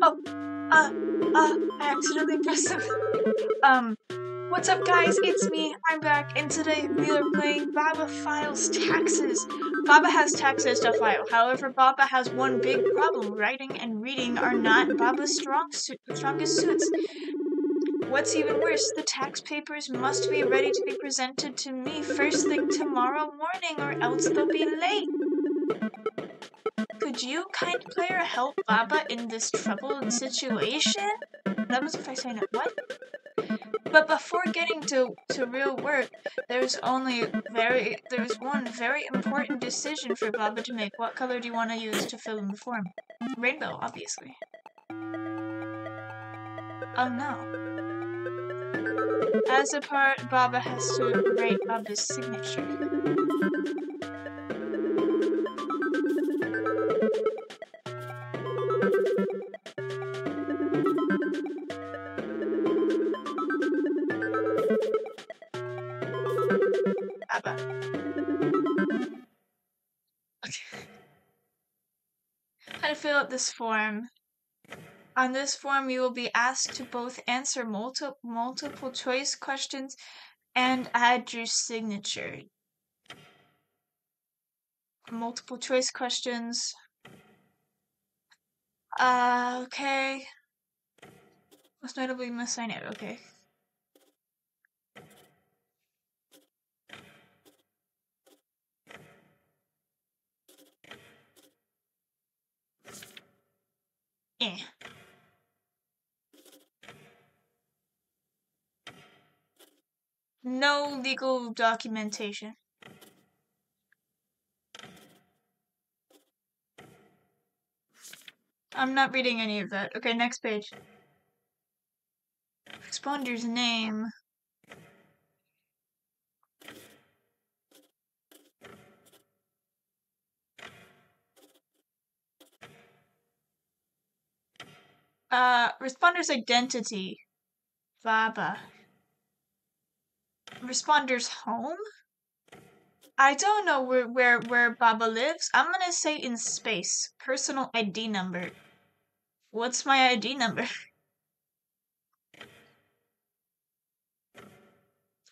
Oh, uh, uh, I accidentally pressed something. Um, what's up guys, it's me, I'm back, and today we are playing Baba Files Taxes. Baba has taxes to file, however Baba has one big problem, writing and reading are not Baba's strong su strongest suits. What's even worse, the tax papers must be ready to be presented to me first thing tomorrow morning or else they'll be late. Could you, kind player, help Baba in this troubled situation? That was if I say it. What? But before getting to, to real work, there's only very there's one very important decision for Baba to make. What color do you want to use to fill in the form? Rainbow, obviously. Oh no. As a part, Baba has to write Baba's signature. Baba. Okay. How to fill out this form. On this form, you will be asked to both answer multi- multiple choice questions and add your signature. Multiple choice questions. Uh, okay. Most notably, must sign it. Okay. Eh. No legal documentation. I'm not reading any of that. Okay, next page. Responder's name. Uh, responder's identity. Baba. Responder's home? I don't know where, where, where Baba lives. I'm gonna say in space. Personal ID number. What's my ID number?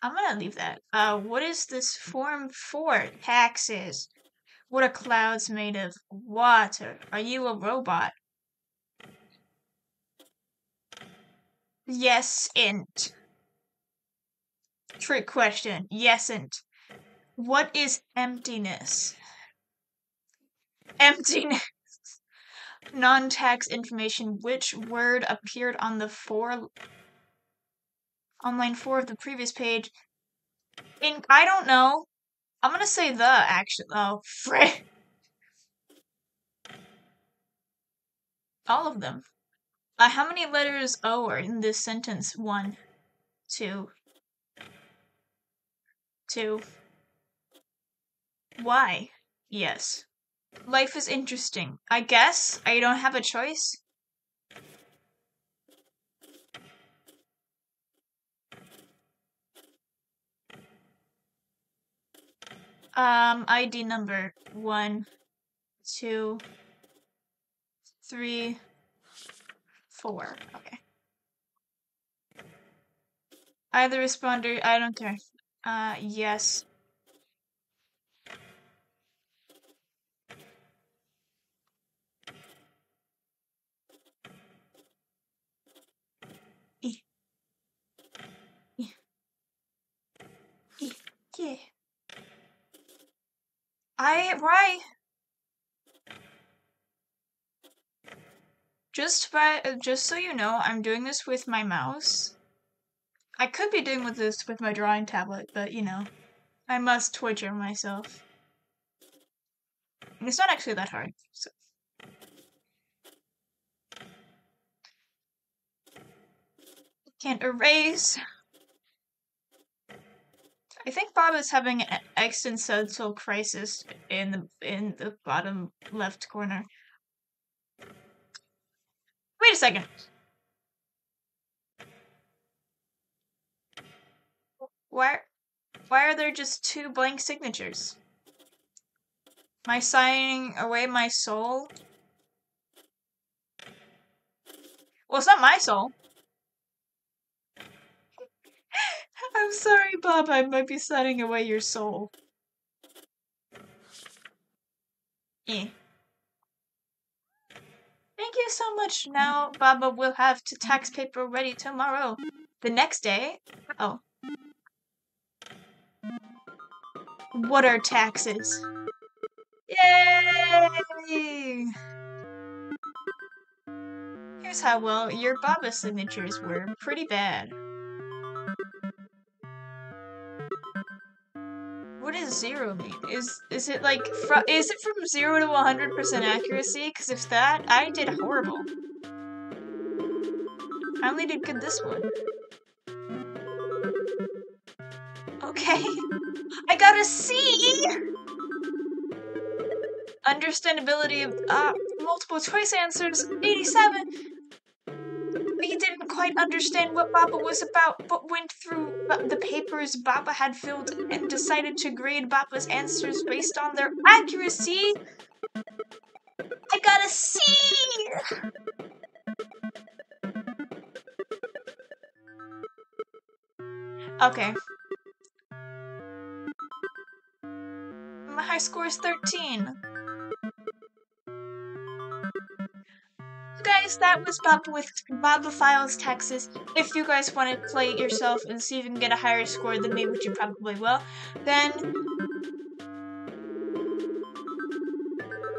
I'm gonna leave that. Uh, what is this form for? Taxes. What are clouds made of? Water. Are you a robot? Yes, int. Trick question. Yes, int. What is emptiness? Emptiness. Non-tax information. Which word appeared on the four on line four of the previous page? In I don't know. I'm gonna say the actually. Oh, frick. All of them. Uh, how many letters O are in this sentence? One, two, two. Why? Yes. Life is interesting. I guess I don't have a choice. Um, ID number one, two, three, four. Okay. Either responder, I don't care. Uh, yes. Yeah. I right. Just by uh, just so you know, I'm doing this with my mouse. I could be doing with this with my drawing tablet, but you know, I must torture myself. It's not actually that hard. So. Can't erase. I think Bob is having an existential crisis in the in the bottom left corner. A second. Why why are there just two blank signatures? Am I signing away my soul? Well, it's not my soul. I'm sorry, Bob. I might be signing away your soul. Eh. You so much. Now Baba will have to tax paper ready tomorrow. The next day? Oh. What are taxes? Yay! Here's how well your Baba signatures were. Pretty bad. Zero mean? Is is it like fr is it from zero to 100% accuracy? Because if that, I did horrible. I only did good this one. Okay. I got a C! Understandability of uh, multiple choice answers, 87. We didn't quite understand what Baba was about, but went through the papers Baba had filled and decided to grade Baba's answers based on their accuracy. I got a C! Okay. My high score is 13. Guys, that was Bob with Baba Files Taxes. If you guys want to play it yourself and see if you can get a higher score than me, which you probably will, then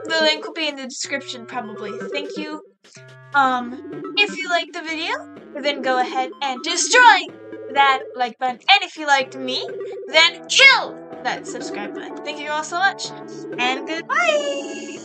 the link will be in the description probably. Thank you. Um, if you liked the video, then go ahead and destroy that like button. And if you liked me, then kill that subscribe button. Thank you all so much, and goodbye!